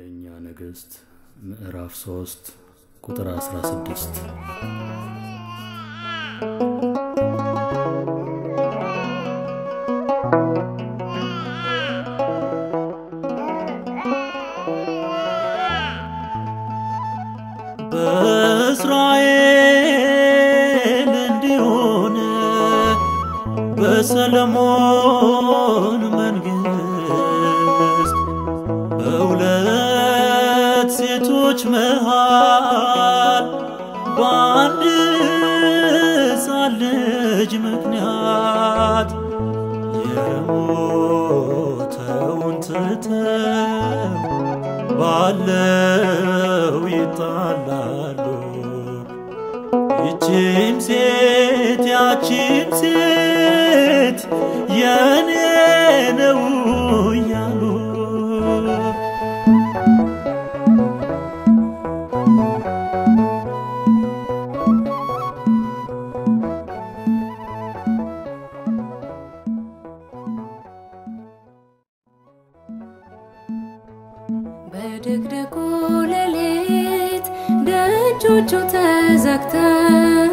አንደኛ ነገሥት ምዕራፍ ሶስት ቁጥር አስራ ስድስት። በእስራኤል እንዲሆን በሰለሞን መንግስት በሁለት ሴቶች መሃል በአንድ ሕፃን ልጅ ምክንያት የሞተውን ትተው ባለው ይጣላሉ። ይቺም ሴት ያቺም ሴት የኔ ነው እያሉ ደጆቹ ተዘግተው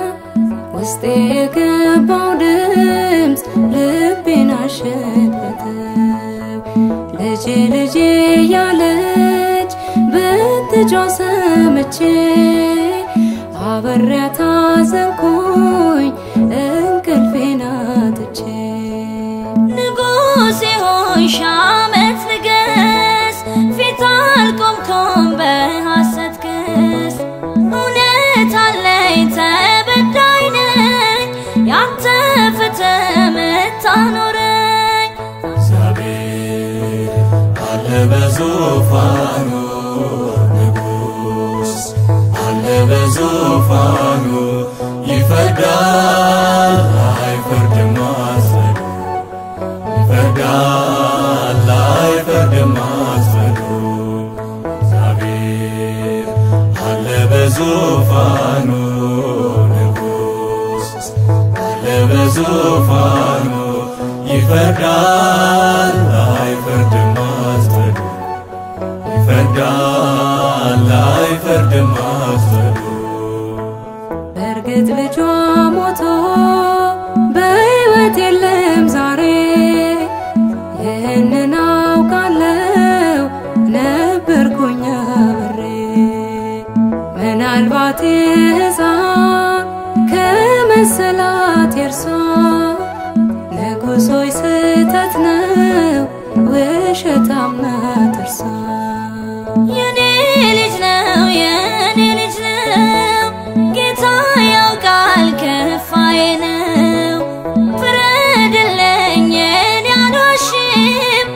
ውስጤ የገባው ድምፅ ልቤን አሸተተው። ልጄ ልጄ ያለች ብትጮ ሰምቼ አብሬያት አዘንኩኝ በዙፋኑ ንጉሥ አለ በዙፋኑ ይፈርዳል አይፈርድም አስረዱ ይፈርዳል አይፈርድም አስረዱ እግዚአብሔር አለ በዙፋኑ ንጉሥ አለ በዙፋኑ ይፈርዳል አይፈርድም ይፈርዳል አይፈርድም አስረዱ በእርግጥ ልጇ ሞቶ በሕይወት የለም ዛሬ። ይህንን አውቃለው ነበርኩኝ አብሬ። ምናልባት ሕፃን ከመሰላት የእርሷ ንጉሶች ስህተት ነው ውሸታም ናት እርሷ የኔ ልጅ ነው የኔ ልጅ ነው። ጌታ ያውቃል ከፋዬ ነው። ፍረድልኝ እኔ አልዋሽም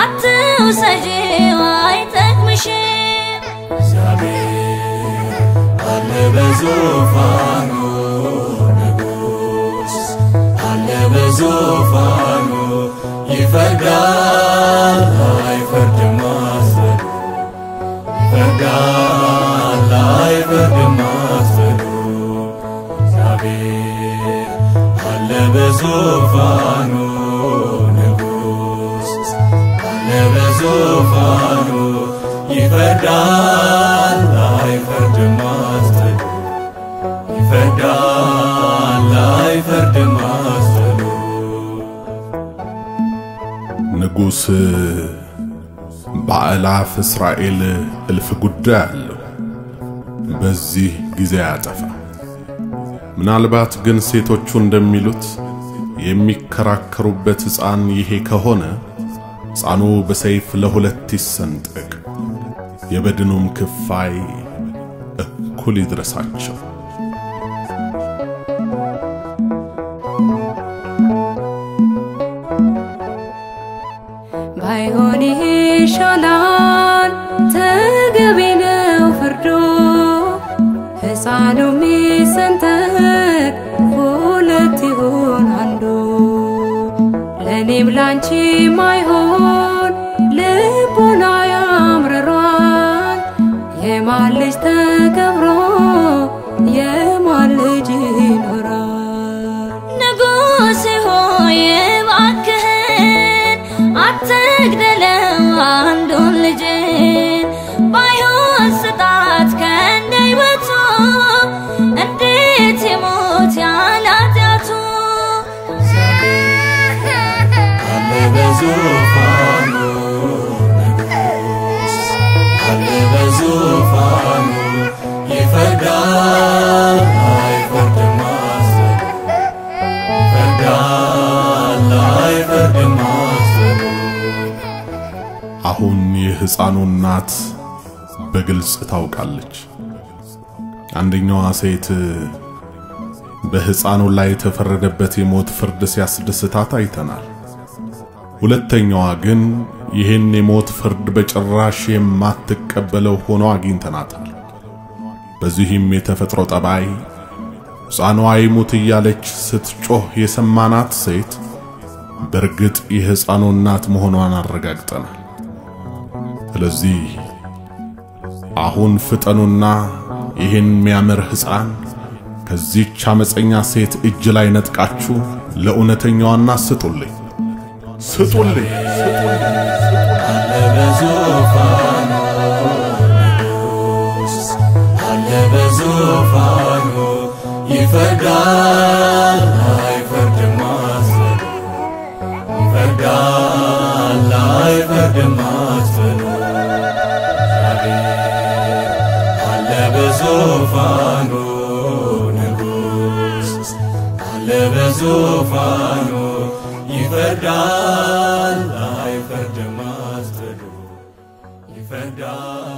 አትውሰጂው አይጠቅምሽም። እግዚአብሔር አለ በዙፋኑ ንጉሥ አለ በዙፋኑ ይፈርዳል ይፈርዳል አይፈርድም አስረዱ እግዚአብሔር አለ በዙፋኑ ንጉሥ አለ በዙፋኑ ይፈርዳል አይፈርድም አስረዱ ይፈርዳል አይፈርድም አስረዱ ንጉሥ በአእላፍ እስራኤል እልፍ ጉዳይ አለው፣ በዚህ ጊዜ ያጠፋ። ምናልባት ግን ሴቶቹ እንደሚሉት የሚከራከሩበት ሕፃን ይሄ ከሆነ ሕፃኑ በሰይፍ ለሁለት ይሰንጠቅ፣ የበድኑም ክፋይ እኩል ይድረሳቸው። ሚሰንጠቅ ሁለት ይሁን አንዱ፣ ለእኔም ላንቺ ማይሆን ልቦና ያምርሯል። የማን ልጅ ተከብሮ የሕፃኑ እናት በግልጽ ታውቃለች። አንደኛዋ ሴት በሕፃኑ ላይ የተፈረደበት የሞት ፍርድ ሲያስደስታት አይተናል። ሁለተኛዋ ግን ይህን የሞት ፍርድ በጭራሽ የማትቀበለው ሆኖ አግኝተናታል። በዚህም የተፈጥሮ ጠባይ ሕፃኗ ይሙት እያለች ስትጮህ የሰማናት ሴት በእርግጥ የሕፃኑ እናት መሆኗን አረጋግጠናል። ስለዚህ አሁን ፍጠኑና ይህን የሚያምር ሕፃን ከዚህች አመፀኛ ሴት እጅ ላይ ነጥቃችሁ ለእውነተኛዋና ስጡልኝ። ስጡልኝ። ይፈርዳል አይፈርድም በዙፋኑ ንጉሥ አለ በዙፋኑ ይፈርዳል አይፈርድም አትበሉ ይፈርዳል